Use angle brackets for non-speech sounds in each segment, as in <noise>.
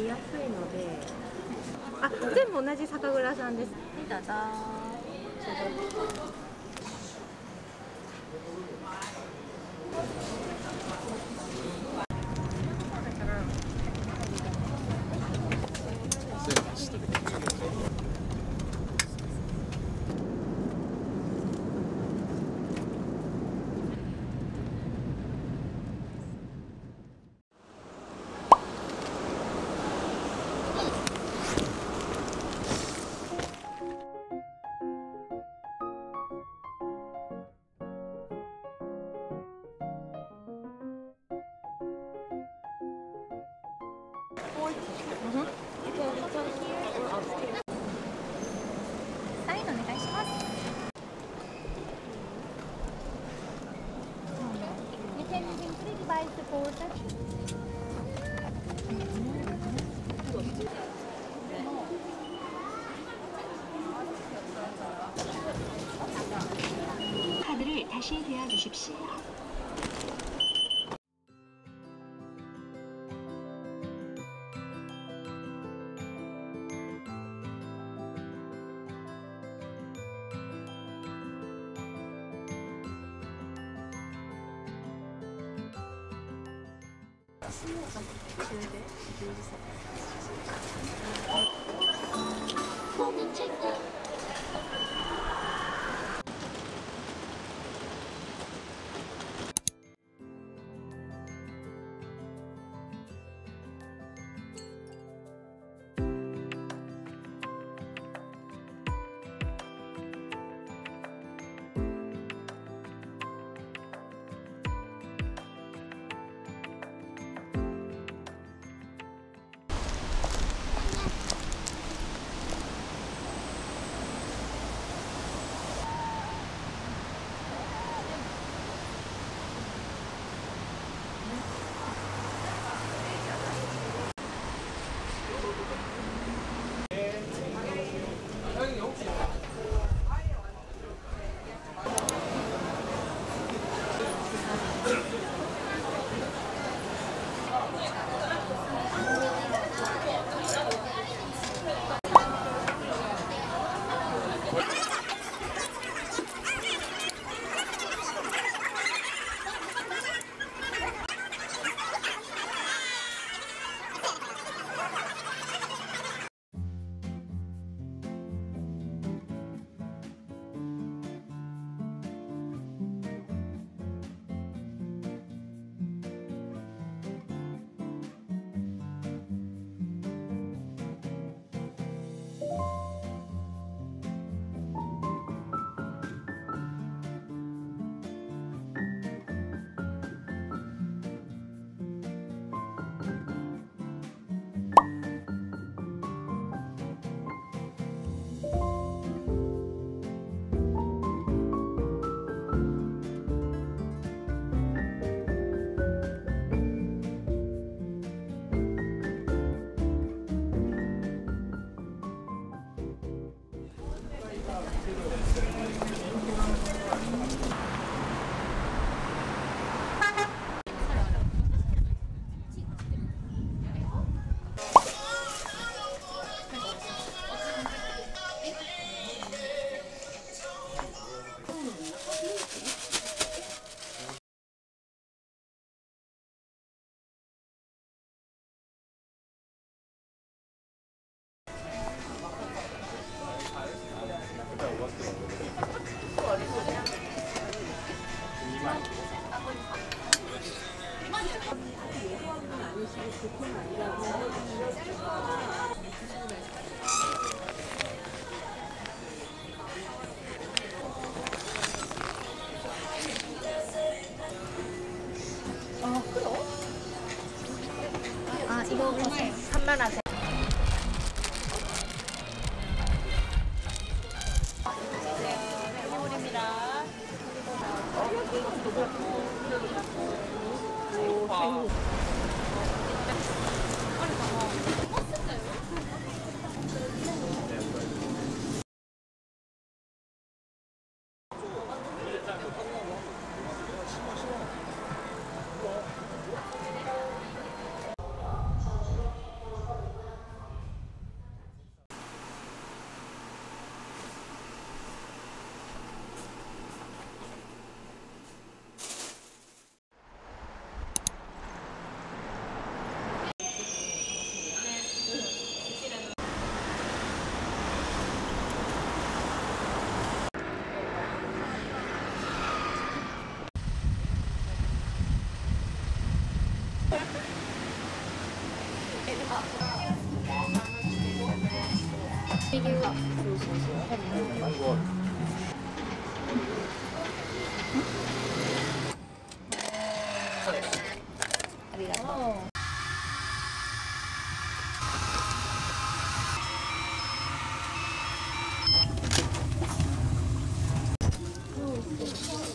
見やすいのであ全部同じ酒蔵さんです、はい、どうぞ 카드를 다시 대하 주십시오. 私も、あの、一緒で、十時さん。不买一个。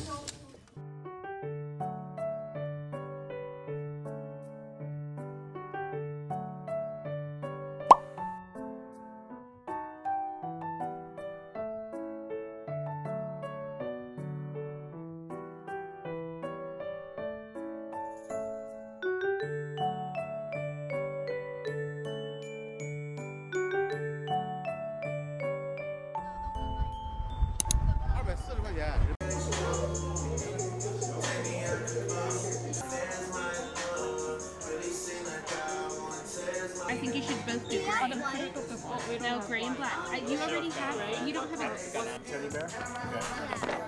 help. No, gray and black. Uh, you already have, you don't have a... Teddy bear? Okay.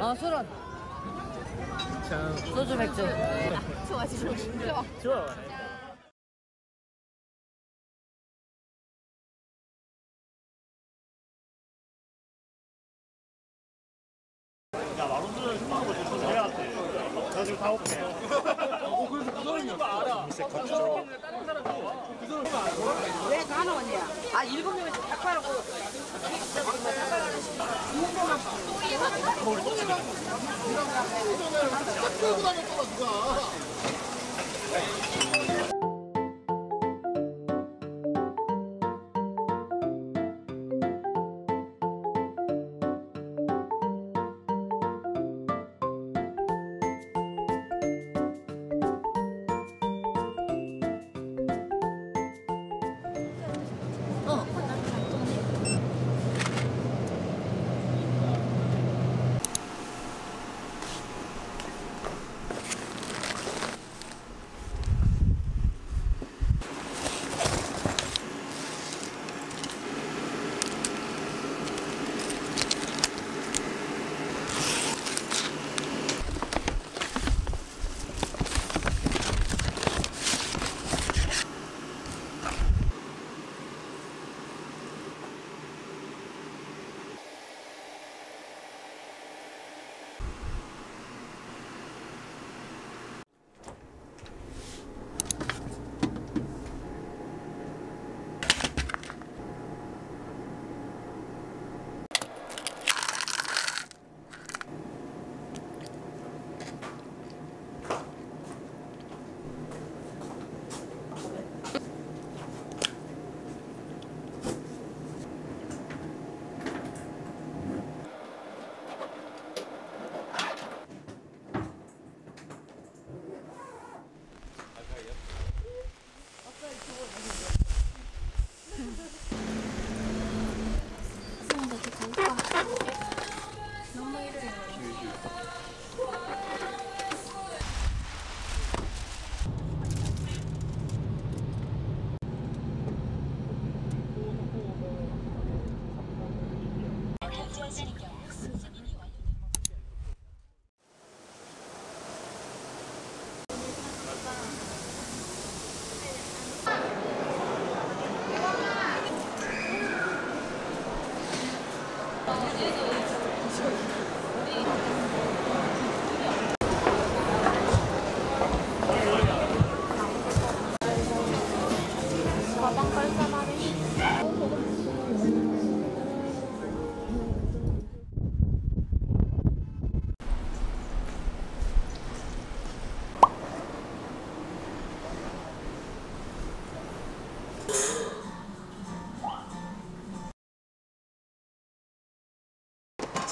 어, <laughs> 술은. 소주, 맥주. 아, 좋아, 좋아. 좋아.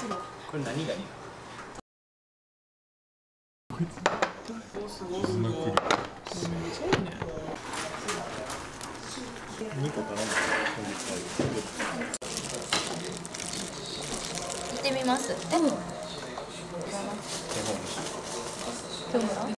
これ何がいいのすごいね個頼む行ってみます手本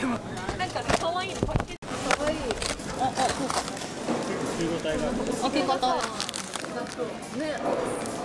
しもなんかね可愛いのパッケージ可愛いああそうか受け答えが受け答ね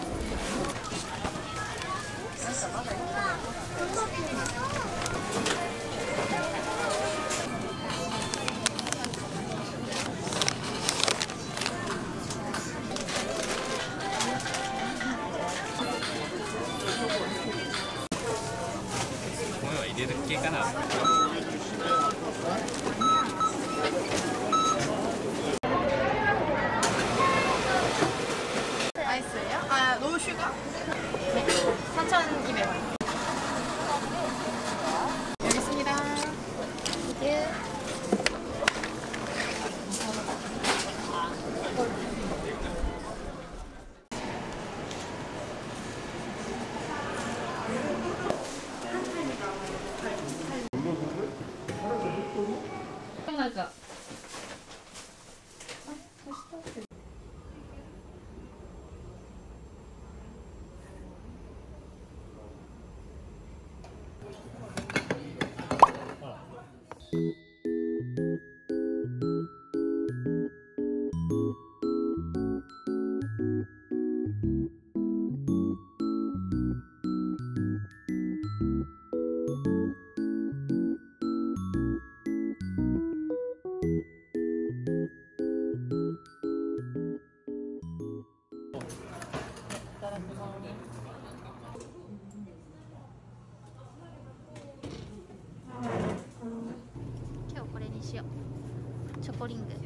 今日これにしようチョコリング